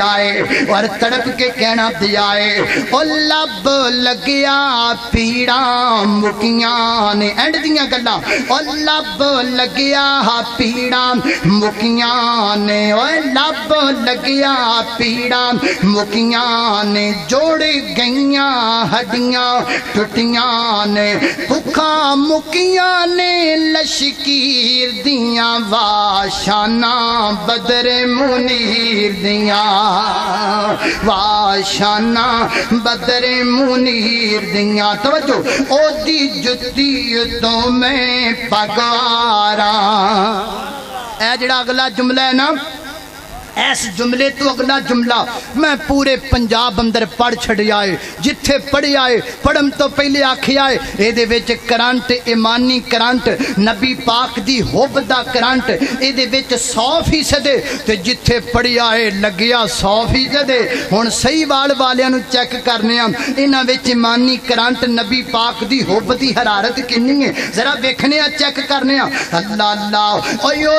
آئے اور تڑپ کے کہنا دیا ہے او لب لگیا، پیڑا مکیاں نے۔ اینڈ دیاں گلا، او لب لگیا، پیڑا مکیاں نے۔ او لب لگیا، پیڑا مکیاں نے۔ جوڑ گئیاں، ہڈیاں ٹوٹیاں نے۔ بھکھا مکیاں نے، لشکیر دیاں واشانا بدر منیر دیاں۔ واشانہ بدر منیر دیاں توجہ او دی جتی تو میں پگوارا اے جڑا اگلا جملہ ہے نا ایس جملے تو اگلا جملہ میں پورے پنجاب اندر پڑھ چھڑ آئے جتھے پڑھ آئے پڑھم تو پہلے آکھے آئے اے دے ویچ کرانٹ ایمانی کرانٹ نبی پاک دی حب دا کرانٹ اے دے ویچ سو فیصد تے جتھے پڑھ آئے لگیا سو فیصد ہون صحیح وال والیاں نو چیک کرنے ہم انہاں ویچ ایمانی کرانٹ نبی پاک دی حب دی حرارت کنی ہے ذرا بیکھنے ہاں چیک کرنے ہاں اللہ اللہ ایو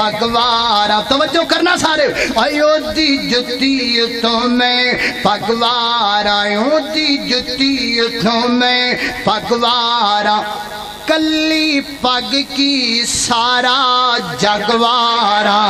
پگوارا توجہ کرنا سارے۔ آئیو دی جتی تو میں پگوارا آئیو دی جتی تو میں پگوارا کلی پگ کی سارا جگوارا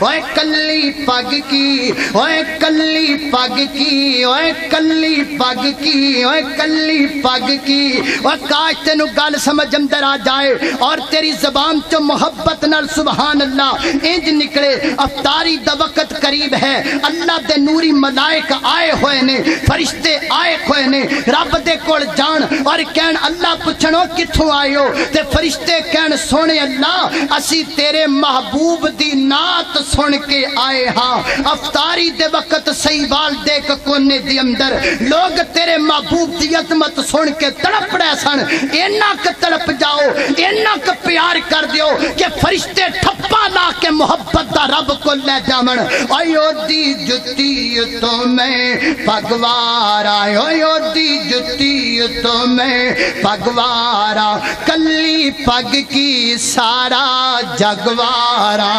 اوے کلی پگ کی اوے کلی پگ کی اوے کلی پگ کی اوے کلی پگ کی۔ اوے کاش تینو گل سمجھ اندر آ جائے، اور تیری زبان چو محبت نال سبحان اللہ۔ انج نکلے، افطاری دا وقت قریب ہے۔ اللہ دے نوری ملائک آئے ہوئے نے، فرشتے آئے ہوئے نے۔ رب دے کول جان، اور کہن، اللہ پوچھنو کتھوں آئے ہو؟ تے فرشتے کہن، سونے اللہ، اسی تیرے محبوب دی نات سن کے آئے ہاں۔ افطاری دے وقت صحیح سیوال دیکھ کونے دی اندر۔ لوگ تیرے محبوب دی عظمت سن کے تڑپ رہے سن۔ اینا کہ تڑپ جاؤ، اینا کہ پیار کر دیو کہ فرشتے ٹھپا لا کے محبت دا رب کو لے جامن۔ ایو دی جتی تو میں پگوارا ایو دی جتی تو میں پگوارا، کلی پگ کی سارا جگوارا۔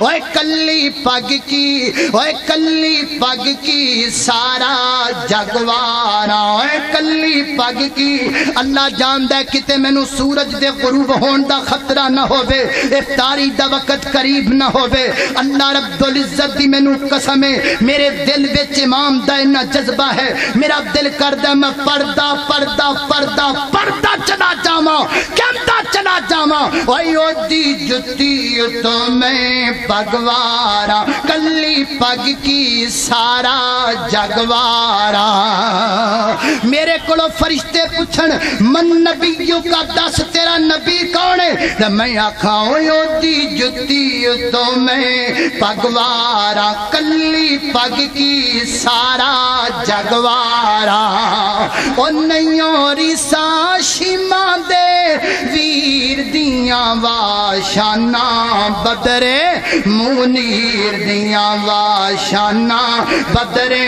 اوے کلی پگ کی اوے کلی پگ کی سارا جگوارا اوے کلی پگ کی۔ اللہ جاندہ ہے کتے میں نو سورج دے غروب ہون دا خطرہ نہ ہوئے افطاری دا وقت قریب نہ ہوئے اللہ رب العزت دی میں نو قسمے میرے دل وچ امام دا انہ جذبہ ہے۔ میرا دل کردہ میں پردہ پردہ پردہ پردہ چلا جاما کہتا چلا جاما ویو دی جتی تو میں پگوارا پگ کی سارا جگوارا میرے کلو فرشتے پوچھن، من نبیوں کا دس، تیرا نبی کون ہے؟ میں آکھا ویو دی جتی تو میں پگوارا کلی پگ کی سارا جگوارا او نیوں ریسا شیما ویر دیاں واشانا بدرے منیر دیاں واشانا بدرے